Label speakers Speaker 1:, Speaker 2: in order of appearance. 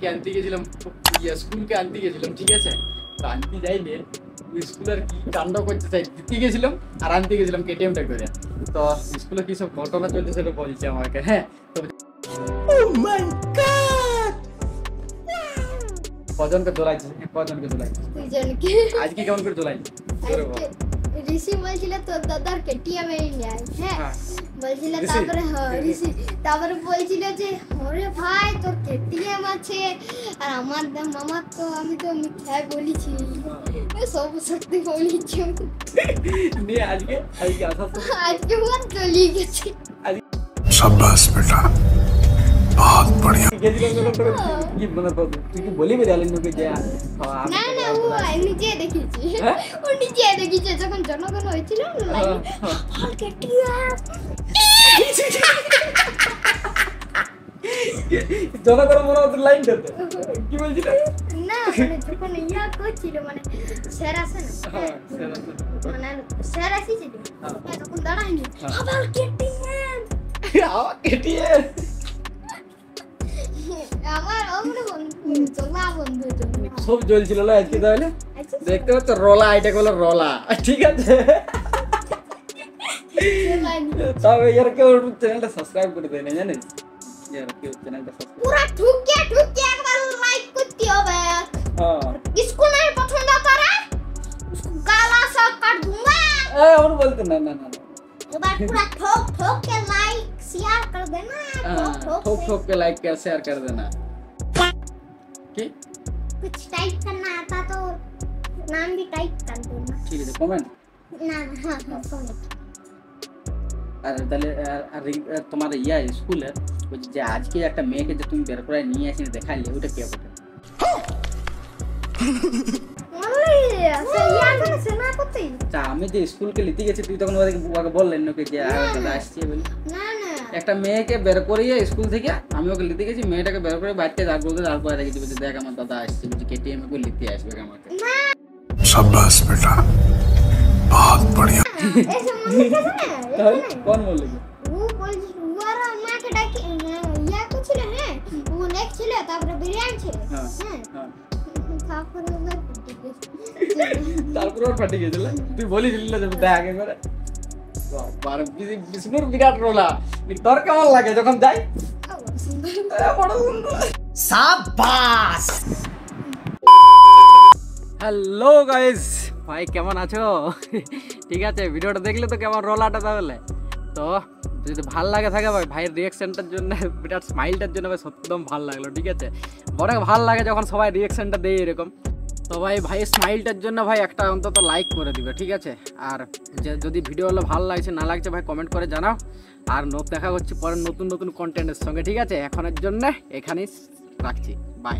Speaker 1: ভাইকে আনতে গেছিলাম ইয়ে, স্কুলকে আনতে গেছিলাম ঠিক আছে তো আনতে যাইলে স্কুলের কি কাণ্ড করতে চাই দিতে গেছিলাম আর আনতে গেছিলাম কেটিএমটা করে তো স্কুলে কি সব ঘটনা চলছে সেটা বলছে আমাকে হ্যাঁ তো কজনকে দোলাইছে কজনকে দোলাইছে
Speaker 2: দুজনকে
Speaker 1: আজকে কেমন করে দোলাইছে জোরে বল।
Speaker 2: আজকে ঋষি বলছিল তোর দাদার কেটিএম এই নেয় হ্যাঁ
Speaker 1: হ্যাঁ
Speaker 2: বলছিল
Speaker 1: ঋষি?
Speaker 2: তারপরে হ্যাঁ ঋষি তারপরে বলছিল যে ওরে ভাই তোর কেটিএম আছে আর আমার দাম আমার তো আমি তো মিথ্যায় বলেছি এ সব সত্যি বলেছি
Speaker 1: নিয়ে আজকে আজকে আসার সময়
Speaker 2: আজকে আমার চলিয়ে গেছে
Speaker 3: शाबाश बेटा बहुत बढ़िया
Speaker 1: গেছিলাম যখন তোকে কি মানে তুই কি বলি বেরিয়ে লোকে যে হ্যাঁ, আমি
Speaker 2: না না ও নিজে দেখেছি।
Speaker 1: হ্যাঁ?
Speaker 2: ও নিজে দেখেছে যখন জনগণ হয়েছিল
Speaker 1: হ্যাঁ, হ্যাঁ। জনগণ মনে হতো লাইন দিতে কি বলছিল?
Speaker 2: না মানে যখন ইয়া করছিল মানে স্যার আসে না। মানে স্যার আসিছিল তখন দাঁড়ায়নি। আবার কেটিএম
Speaker 1: আমার কেটিএম
Speaker 2: আমার অমরে বন্ধু চলা বন্ধু চলা
Speaker 1: খুব জ্বলছিল না আজকে তাহলে
Speaker 2: আচ্ছা
Speaker 1: দেখতে পাচ্ছ রলা এটা বলে রলা ঠিক আছে
Speaker 2: চলানি।
Speaker 1: তবে ইয়ার কেউ চ্যানেলটা সাবস্ক্রাইব করে দেয় না জানিস ইয়ার কেউ চ্যানেলটা সাবস্ক্রাইব
Speaker 2: পুরা ঠুকে ঠুকে একবার লাইক করতে হবে
Speaker 1: হ্যাঁ
Speaker 2: इसको नहीं पसंद आता रे उसको गाला सा काट दूंगा
Speaker 1: এ আমার বলতে না না না না।
Speaker 2: एक बार पूरा ठोक ठोक के लाइक शेयर कर देना
Speaker 1: हाँ,
Speaker 2: ठोक ठोक
Speaker 1: ठोक
Speaker 2: से।
Speaker 1: ठोक के लाइक का शेयर कर देना কি
Speaker 2: कुछ टाइप करना आता तो नाम भी टाइप कर देना
Speaker 1: ঠিক আছে কমেন্ট
Speaker 2: ना हाँ हाँ सुनो
Speaker 1: আর তাহলে আর- আর এই- আর তোমার ইয়া স্কুলে বলছি যে আজকে একটা মেয়েকে যে তুমি বের করে নিয়ে আসি দেখাইলে ওটা কে বটে
Speaker 2: মানে সে ইয়া করে সেনা করতে
Speaker 1: তা আমি যে স্কুলকে লিতে গেছি তুই তখন ওদেরকে ওকে বললেন নাকি যে আর দাদা আসছে বলে
Speaker 2: না না
Speaker 1: একটা মেয়েকে বের করিয়ে স্কুল থেকে আমি ওকে লিতে গেছি মেয়েটাকে বের করে বাড়িতে দাঁড় বলতে দাঁড় করে রেখেছি বলছে দেখ আমার দাদা আসছে বলছি কেটিএম করে লিতে আসবে আমাকে
Speaker 2: না
Speaker 3: शाबाश बेटा बहुत बढ़िया
Speaker 2: ऐसे मम्मी कैसे ना
Speaker 1: তাহলে
Speaker 2: ऐसे
Speaker 1: কোন বললো কি?
Speaker 2: ও বলছি ওর মা কে ডাকি ইয়া করছিল হ্যাঁ ও নেক ছিল তারপরে বিরিয়ানি ছিল
Speaker 1: হ্যাঁ
Speaker 2: হ্যাঁ
Speaker 1: হ্যাঁ
Speaker 2: তারপরে ওদের
Speaker 1: তারপর ওর ফাটে গেছিল তুই বলিস না যে দেখ একবারে বাবার বিষ্ণু- বিষ্ণুর বিরাট রোলা। তোর কেমন লাগে যখন যাই? হ্যালো গাইস, ভাই কেমন আছো? ঠিক আছে, ভিডিওটা দেখলে তো কেমন রোলাটা তাহলে। তো যদি ভালো লাগে থাকে ভাই, ভাইয়ের রিয়াকশনটার জন্য, বিরাট স্মাইলটার জন্য ভাই একদম ভালো লাগল, ঠিক আছে? অনেক ভালো লাগে যখন সবাই রিয়াকশনটা দেয় এরকম। তো ভাই ভাই স্মাইলটার জন্য ভাই একটা অন্তত লাইক করে দিবে, ঠিক আছে? আর যদি ভিডিওগুলো ভালো লাগছে, না লাগছে ভাই কমেন্ট করে জানাও। আর দেখা করছি পরে নতুন নতুন কন্টেন্টের সঙ্গে, ঠিক আছে? এখনের জন্য এখানেই রাখছি। বাই